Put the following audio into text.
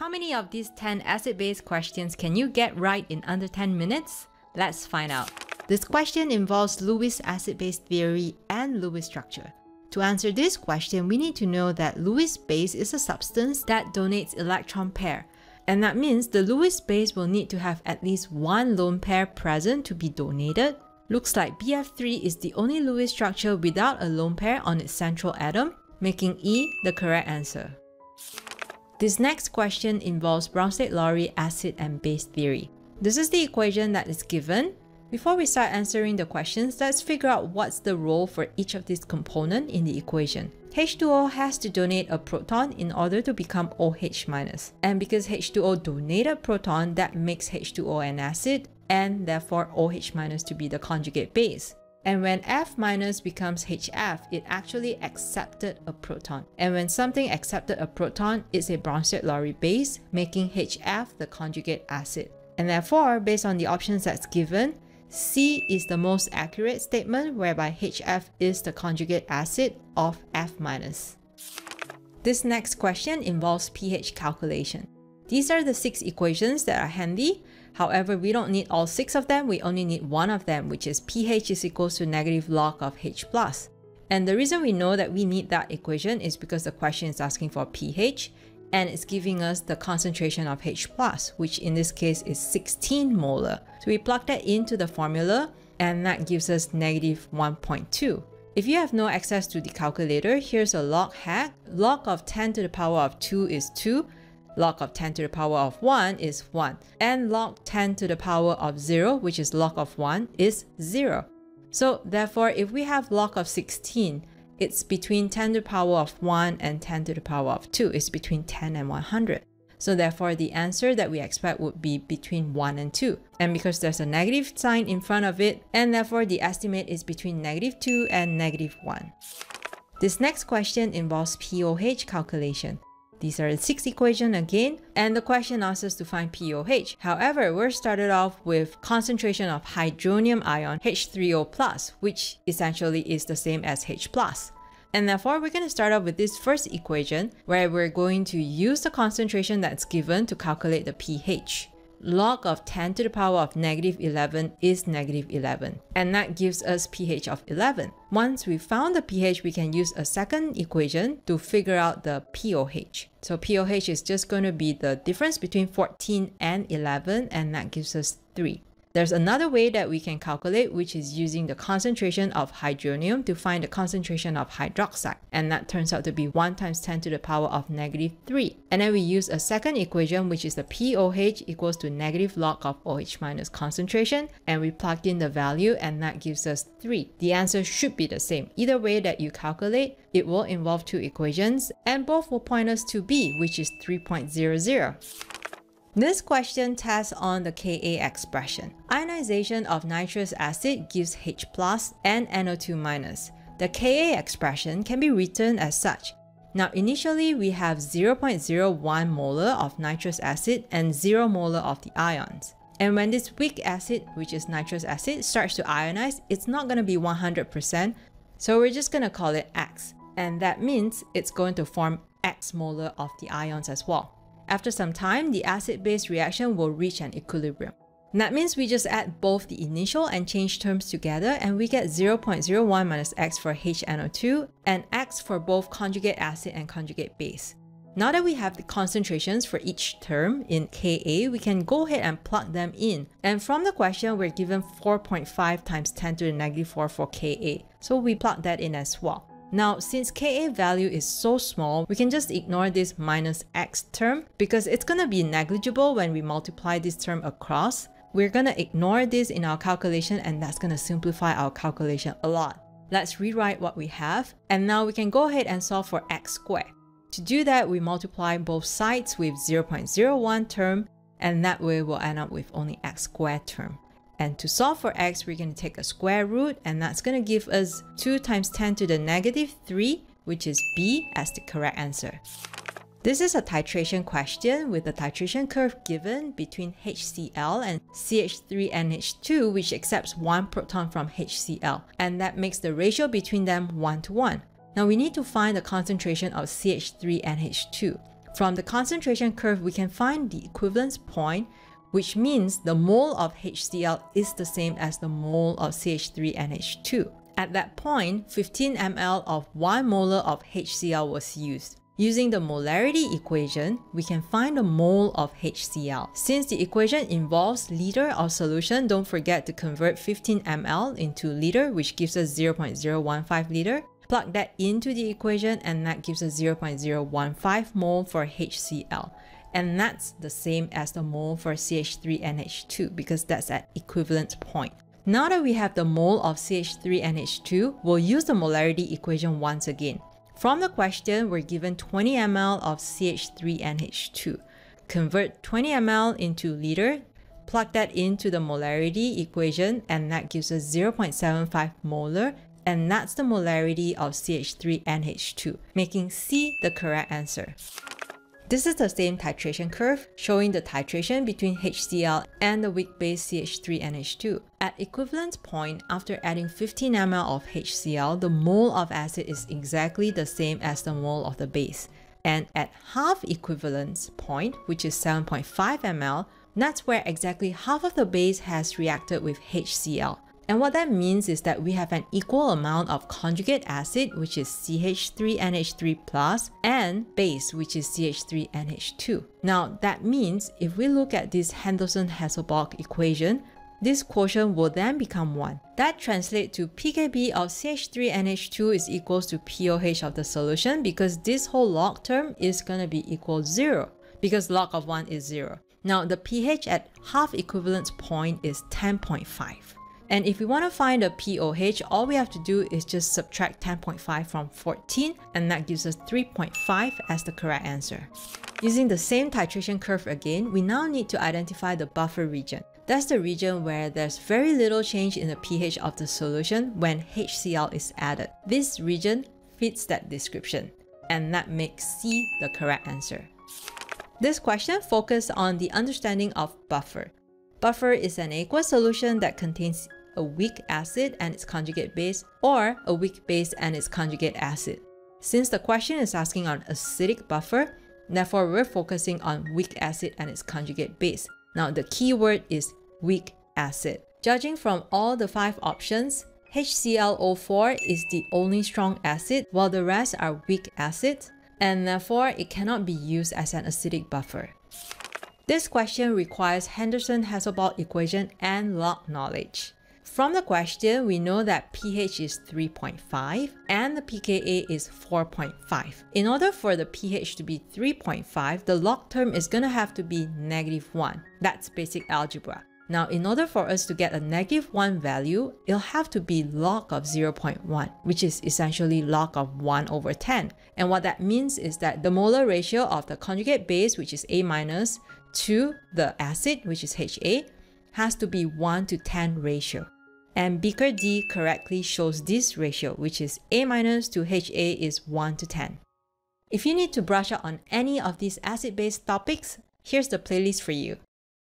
How many of these 10 acid-base questions can you get right in under 10 minutes? Let's find out. This question involves Lewis acid-base theory and Lewis structure. To answer this question, we need to know that Lewis base is a substance that donates electron pair. And that means the Lewis base will need to have at least one lone pair present to be donated. Looks like BF3 is the only Lewis structure without a lone pair on its central atom, making E the correct answer. This next question involves Bronsted-Lowry acid and base theory. This is the equation that is given. Before we start answering the questions, let's figure out what's the role for each of these components in the equation. H2O has to donate a proton in order to become OH-. And because H2O donated a proton, that makes H2O an acid, and therefore OH- to be the conjugate base. And when F minus becomes HF, it actually accepted a proton. And when something accepted a proton, it's a Bronsted-Lowry base, making HF the conjugate acid. And therefore, based on the options that's given, C is the most accurate statement whereby HF is the conjugate acid of F minus. This next question involves pH calculation. These are the six equations that are handy However, we don't need all six of them, we only need one of them, which is pH is equals to negative log of H plus. And the reason we know that we need that equation is because the question is asking for pH and it's giving us the concentration of H plus, which in this case is 16 molar. So we plug that into the formula and that gives us negative 1.2. If you have no access to the calculator, here's a log hack. Log of 10 to the power of 2 is 2, log of 10 to the power of 1 is 1, and log 10 to the power of 0, which is log of 1, is 0. So therefore, if we have log of 16, it's between 10 to the power of 1 and 10 to the power of 2. It's between 10 and 100. So therefore, the answer that we expect would be between 1 and 2. And because there's a negative sign in front of it, and therefore the estimate is between negative 2 and negative 1. This next question involves pOH calculation. These are the six equations again, and the question asks us to find pOH. However, we're started off with concentration of hydronium ion H3O+, which essentially is the same as H+. And therefore, we're going to start off with this first equation where we're going to use the concentration that's given to calculate the pH log of 10 to the power of negative 11 is negative 11 and that gives us pH of 11. Once we found the pH, we can use a second equation to figure out the pOH. So pOH is just going to be the difference between 14 and 11 and that gives us 3. There's another way that we can calculate, which is using the concentration of hydronium to find the concentration of hydroxide. And that turns out to be 1 times 10 to the power of negative 3. And then we use a second equation, which is the pOH equals to negative log of OH minus concentration. And we plug in the value and that gives us 3. The answer should be the same. Either way that you calculate, it will involve two equations and both will point us to B, which is 3.00. This question tests on the Ka expression. Ionization of nitrous acid gives H plus and NO2 minus. The Ka expression can be written as such. Now initially we have 0.01 molar of nitrous acid and 0 molar of the ions. And when this weak acid, which is nitrous acid, starts to ionize, it's not going to be 100%, so we're just going to call it X. And that means it's going to form X molar of the ions as well. After some time, the acid-base reaction will reach an equilibrium. that means we just add both the initial and change terms together and we get 0.01 minus x for HNO2 and x for both conjugate acid and conjugate base. Now that we have the concentrations for each term in Ka, we can go ahead and plug them in. And from the question, we're given 4.5 times 10 to the negative 4 for Ka. So we plug that in as well. Now, since Ka value is so small, we can just ignore this minus x term because it's gonna be negligible when we multiply this term across. We're gonna ignore this in our calculation and that's gonna simplify our calculation a lot. Let's rewrite what we have and now we can go ahead and solve for x squared. To do that, we multiply both sides with 0.01 term and that way we'll end up with only x squared term. And to solve for x, we're going to take a square root, and that's going to give us 2 times 10 to the negative 3, which is B as the correct answer. This is a titration question with the titration curve given between HCl and CH3NH2 which accepts one proton from HCl and that makes the ratio between them 1 to 1. Now we need to find the concentration of CH3NH2. From the concentration curve, we can find the equivalence point, which means the mole of HCl is the same as the mole of CH3NH2. At that point, 15 ml of 1 molar of HCl was used. Using the molarity equation, we can find the mole of HCl. Since the equation involves liter of solution, don't forget to convert 15 ml into liter, which gives us 0.015 liter. Plug that into the equation and that gives us 0.015 mole for HCl. And that's the same as the mole for CH3NH2 because that's at equivalent point. Now that we have the mole of CH3NH2, we'll use the molarity equation once again. From the question, we're given 20 ml of CH3NH2. Convert 20 ml into liter, plug that into the molarity equation, and that gives us 0.75 molar, and that's the molarity of CH3NH2, making C the correct answer. This is the same titration curve, showing the titration between HCl and the weak base CH3NH2. At equivalence point, after adding 15 ml of HCl, the mole of acid is exactly the same as the mole of the base. And at half equivalence point, which is 7.5 ml, that's where exactly half of the base has reacted with HCl. And what that means is that we have an equal amount of conjugate acid, which is CH3NH3 plus, and base, which is CH3NH2. Now, that means if we look at this Henderson-Hasselbalch equation, this quotient will then become 1. That translates to pKb of CH3NH2 is equals to pOH of the solution because this whole log term is going to be equal 0 because log of 1 is 0. Now the pH at half equivalence point is 10.5. And if we want to find a pOH, all we have to do is just subtract 10.5 from 14, and that gives us 3.5 as the correct answer. Using the same titration curve again, we now need to identify the buffer region. That's the region where there's very little change in the pH of the solution when HCl is added. This region fits that description, and that makes C the correct answer. This question focuses on the understanding of buffer. Buffer is an aqueous solution that contains a weak acid and its conjugate base, or a weak base and its conjugate acid. Since the question is asking on acidic buffer, therefore we're focusing on weak acid and its conjugate base. Now the key word is weak acid. Judging from all the five options, HClO4 is the only strong acid while the rest are weak acids, and therefore it cannot be used as an acidic buffer. This question requires Henderson-Hasselbalch equation and log knowledge. From the question, we know that pH is 3.5 and the pKa is 4.5. In order for the pH to be 3.5, the log term is going to have to be negative 1. That's basic algebra. Now, in order for us to get a negative 1 value, it'll have to be log of 0.1, which is essentially log of 1 over 10. And what that means is that the molar ratio of the conjugate base, which is A minus, to the acid, which is HA, has to be 1 to 10 ratio. And Beaker D correctly shows this ratio, which is A minus to HA is 1 to 10. If you need to brush up on any of these acid-base topics, here's the playlist for you.